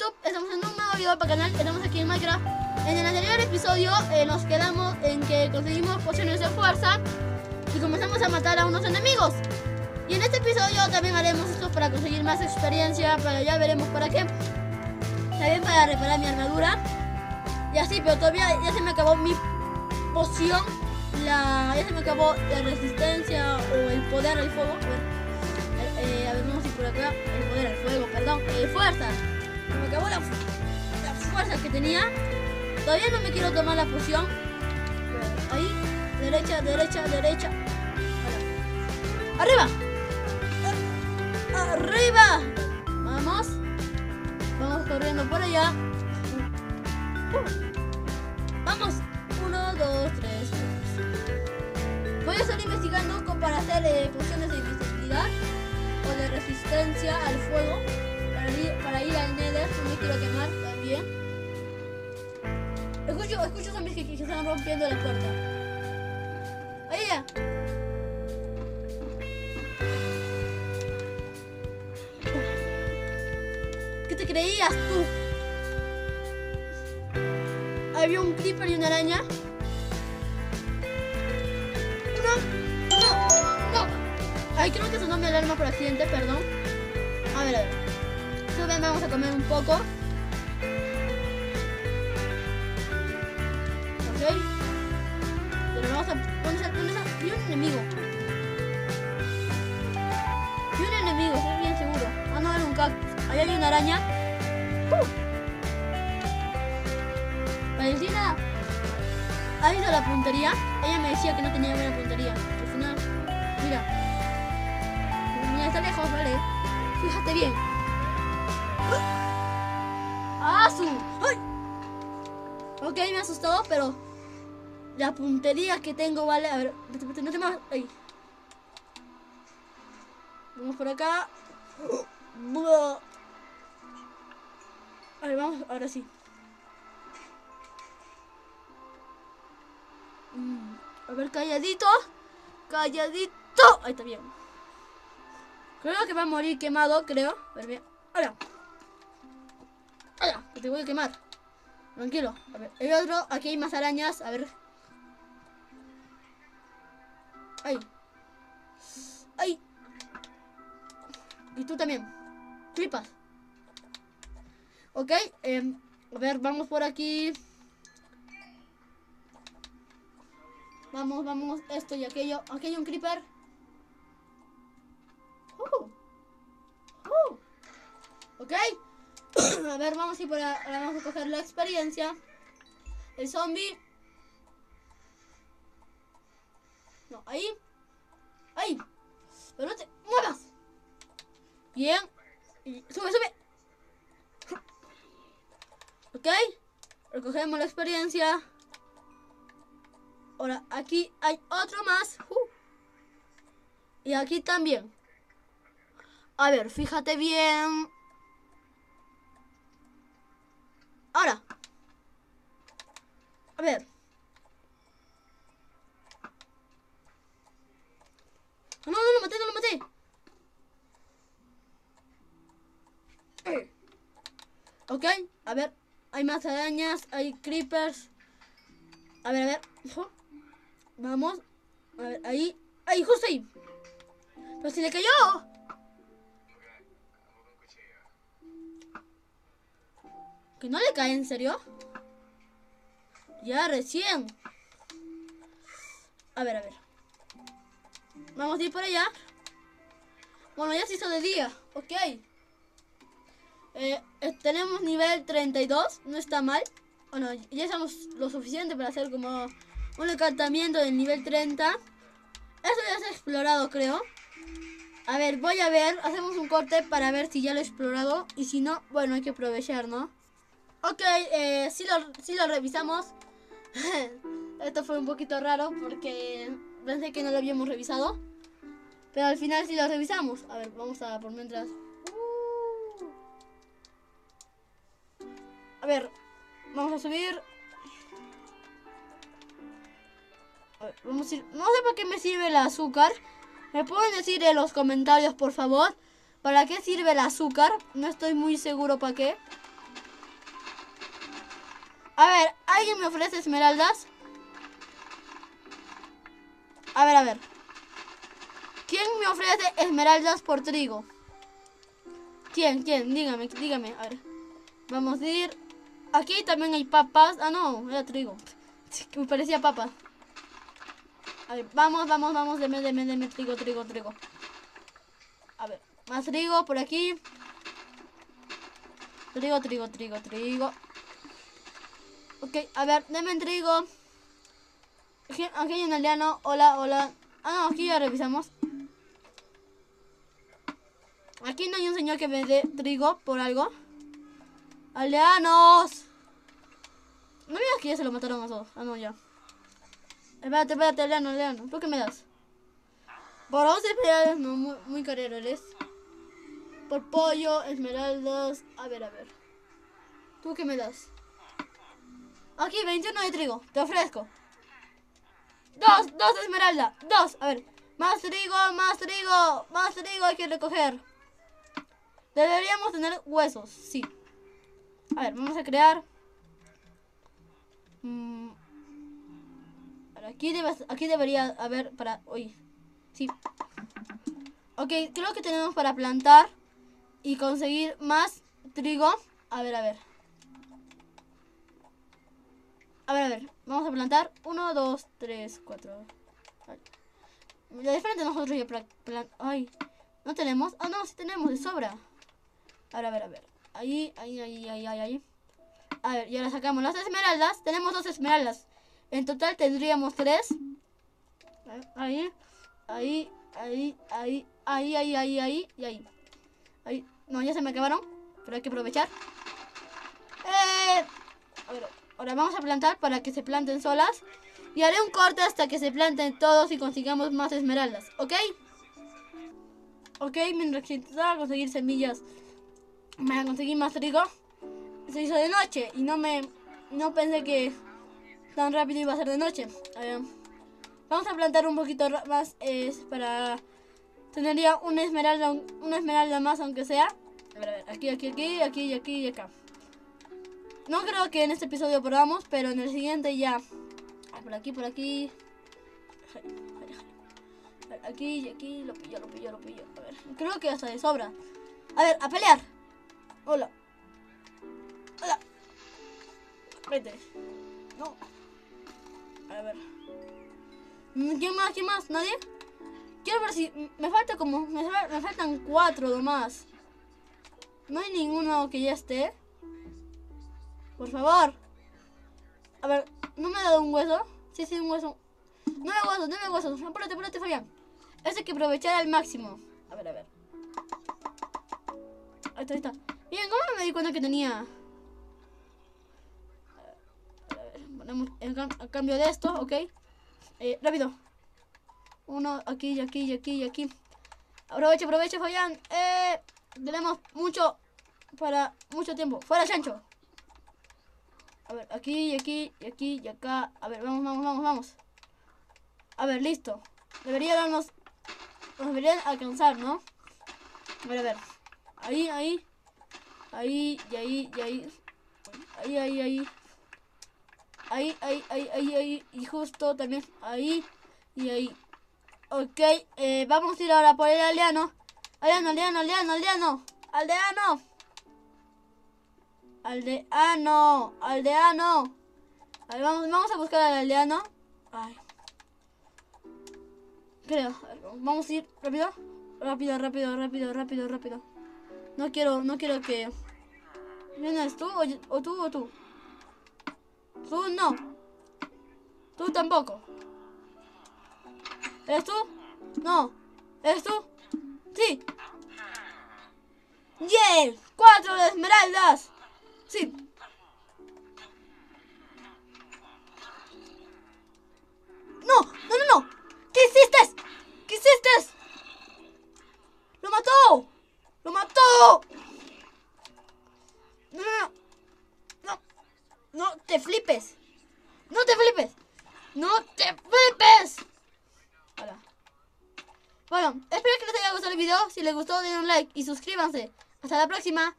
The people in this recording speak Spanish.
YouTube, estamos en un nuevo video para el canal, estamos aquí en Minecraft. En el anterior episodio eh, nos quedamos en que conseguimos pociones de fuerza y comenzamos a matar a unos enemigos. Y en este episodio también haremos esto para conseguir más experiencia, para ya veremos para qué. También para reparar mi armadura. Y así, pero todavía ya se me acabó mi poción, la, ya se me acabó la resistencia o el poder al fuego. A ver, eh, a ver, vamos a ir por acá. El poder al fuego, perdón. Eh, fuerza. Me acabó la, la fuerza que tenía. Todavía no me quiero tomar la poción. Ahí, derecha, derecha, derecha. Arriba. Arriba. Vamos. Vamos corriendo por allá. Vamos. Uno, dos, tres. Voy a estar investigando para hacer eh, de invisibilidad o de resistencia al fuego. Quiero quemar también. Escucho, escucho zombies que, que están rompiendo la puerta. Ahí ya. ¿Qué te creías tú? Había un creeper y una araña. No, no, no. Ay, creo que sonó mi alarma por accidente, perdón. A ver, a ver. Suben, vamos a comer un poco. Ok. Pero vamos a. ¿Dónde está? Vi un enemigo. Vi un enemigo, estoy bien seguro. Ah, no, era un cactus. Ahí hay una araña. ¡Uh! Valentina, ¿has visto la puntería? Ella me decía que no tenía buena puntería. Al final, mira. Mira, está lejos, vale. Fíjate bien. ¡Ah, su! ¡Ay! Ok, me ha asustado, pero la puntería que tengo, vale. A ver, no te. Ahí. Vamos por acá. A vamos, ahora sí. Mm, A ver, calladito. Calladito. Ahí está bien. Creo que va a morir quemado, creo. A bien. ¡Hala! Te voy a quemar. Tranquilo. A ver, el otro. Aquí hay más arañas. A ver. ¡Ay! ¡Ay! Y tú también. Flipas. Ok. em, a ver, vamos por aquí. Vamos, vamos, esto y aquello. Aquí hay un creeper. Uh. Uh. Ok. A ver, vamos a ir por ahora vamos a coger la experiencia. El zombie. No, ahí. Ahí. Pero no te muevas. Bien. Sube, sube. Ok. Recogemos la experiencia. Ahora, aquí hay otro más. Uh. Y aquí también. A ver, fíjate bien. Ahora. A ver. No, no, lo maté, no lo maté. Ok, a ver. Hay más arañas, hay creepers. A ver, a ver. Vamos. A ver, ahí. Ahí, justo ahí. Pero si le cayó. ¿Que no le cae en serio? Ya recién. A ver, a ver. Vamos a ir por allá. Bueno, ya se hizo de día. Ok. Eh, eh, tenemos nivel 32. No está mal. Bueno, ya estamos lo suficiente para hacer como un encantamiento del nivel 30. Eso ya se ha explorado, creo. A ver, voy a ver. Hacemos un corte para ver si ya lo he explorado. Y si no, bueno, hay que aprovechar, ¿no? Ok, eh, lo, lo revisamos. Esto fue un poquito raro porque pensé que no lo habíamos revisado. Pero al final sí lo revisamos. A ver, vamos a por mientras. A ver, vamos a subir. Vamos a ir. No sé para qué me sirve el azúcar. ¿Me pueden decir en los comentarios, por favor? ¿Para qué sirve el azúcar? No estoy muy seguro para qué. A ver, ¿alguien me ofrece esmeraldas? A ver, a ver. ¿Quién me ofrece esmeraldas por trigo? ¿Quién? ¿Quién? Dígame, dígame. A ver. Vamos a ir. Aquí también hay papas. Ah, no, era trigo. Me parecía papa. A ver, vamos, vamos, vamos. Deme, deme, deme. Trigo, trigo, trigo. A ver, más trigo por aquí. Trigo, trigo, trigo, trigo. Ok, a ver, deme trigo. Aquí, hay un aldeano. Hola, hola. Ah, no, aquí ya revisamos. Aquí no hay un señor que dé trigo por algo. ¡Aldeanos! No me digas que ya se lo mataron a todos. Ah, no, ya. Espérate, espérate, aldeano, aldeano. ¿Tú qué me das? Por 11 esmeraldas, no, muy, muy carero eres. Por pollo, esmeraldas. A ver, a ver. ¿Tú qué me das? Aquí, 21 de trigo. Te ofrezco. Dos, dos esmeraldas. Dos. A ver. Más trigo, más trigo. Más trigo hay que recoger. Deberíamos tener huesos, sí. A ver, vamos a crear. Mm. Aquí, aquí debería haber para... Uy, sí. Ok, creo que tenemos para plantar y conseguir más trigo. A ver, a ver. A ver. Vamos a plantar. Uno, dos, tres, cuatro. De frente nosotros ya plan... Ay, ¿no tenemos? Ah, no, sí tenemos, de sobra. A ver, a ver, a ver. Ahí, ahí, ahí, ahí, ahí, ahí. A ver, y ahora sacamos las esmeraldas. Tenemos dos esmeraldas. En total tendríamos tres. Ahí, ahí, ahí, ahí, ahí, ahí, ahí, ahí, ahí. Ahí. No, ya se me acabaron. Pero hay que aprovechar. Eh, a ver, ahora vamos a plantar para que se planten solas. Y haré un corte hasta que se planten todos y consigamos más esmeraldas. ¿Ok? Ok, mientras que intentaba conseguir semillas me conseguí más trigo. Se hizo de noche y no me no pensé que tan rápido iba a ser de noche. vamos a plantar un poquito más para tener una esmeralda, una esmeralda más aunque sea. A ver, a ver, aquí, aquí, aquí, aquí, aquí y acá. No creo que en este episodio probamos, pero en el siguiente ya. Por aquí, por aquí. Aquí y aquí, lo pillo, lo pillo, lo pillo. A ver, creo que hasta de sobra. A ver, a pelear. Hola. Hola. Vete. No. A ver. ¿Quién más? ¿Quién más? ¿Nadie? Quiero ver si... Me falta como... Me, faltan cuatro nomás. No hay ninguno que ya esté. Por favor. A ver, ¿no me ha dado un hueso? Sí, sí, un hueso. Nueve huesos, nueve huesos. Apúrate, apúrate, Fabián. Eso hay que aprovechar al máximo. A ver, a ver. Ahí está, ahí está. Bien, ¿cómo me di cuenta que tenía? Ponemos a cambio de esto, ok. Eh, rápido. Uno aquí y aquí y aquí y aquí. Aprovecha, aprovecha, Fabián. Eh, tenemos mucho para mucho tiempo. Fuera, Chancho. A ver, aquí y aquí y aquí y acá. A ver, vamos, vamos, vamos, vamos. A ver, listo. Debería darnos... Nos deberían alcanzar, ¿no? A ver, a ver. Ahí, ahí. Ahí, y ahí, y ahí. Ahí, ahí, ahí. Ahí, ahí, ahí, ahí, ahí. Y justo también ahí y ahí. Ok, eh, vamos a ir ahora por el aldeano. Aldeano, aldeano, aldeano, aldeano. Aldeano. Aldeano, aldeano. vamos, vamos a buscar al aldeano. Ay. Creo. Vamos a ir rápido. Rápido, rápido, rápido, rápido, rápido. No quiero, no quiero que... ¿Vienes tú o, o tú o tú? Tú no. Tú tampoco. ¿Eres tú? No. ¿Eres tú? Sí. ¡Bien! ¡Cuatro de esmeraldas! Sí. ¡No! ¡No, no, no! ¿Qué hiciste? ¿Qué hiciste? ¡Lo mató! ¡Lo mató! No, no, no. No, te flipes. No te flipes. No te flipes. Hola. Bueno, espero que les haya gustado el video. Si les gustó, denle un like y suscríbanse. Hasta la próxima.